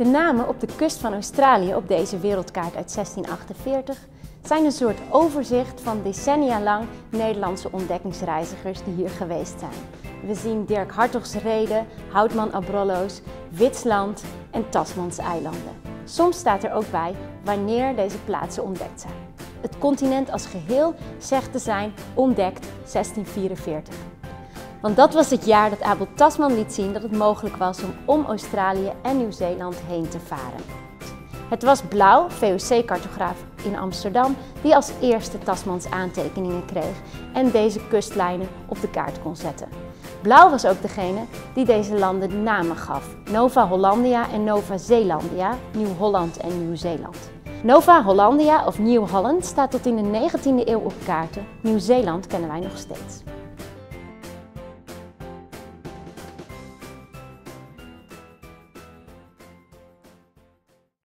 De namen op de kust van Australië op deze wereldkaart uit 1648 zijn een soort overzicht van decennia lang Nederlandse ontdekkingsreizigers die hier geweest zijn. We zien Dirk Hartogs Reden, Houtman Abrollo's, Witsland en Tasmans eilanden. Soms staat er ook bij wanneer deze plaatsen ontdekt zijn. Het continent als geheel zegt te zijn ontdekt 1644. Want dat was het jaar dat Abel Tasman liet zien dat het mogelijk was om om Australië en Nieuw-Zeeland heen te varen. Het was Blauw, VOC-cartograaf in Amsterdam, die als eerste Tasmans aantekeningen kreeg en deze kustlijnen op de kaart kon zetten. Blauw was ook degene die deze landen de namen gaf. Nova Hollandia en Nova Zeelandia, Nieuw-Holland en Nieuw-Zeeland. Nova Hollandia of Nieuw-Holland staat tot in de 19e eeuw op kaarten. Nieuw-Zeeland kennen wij nog steeds.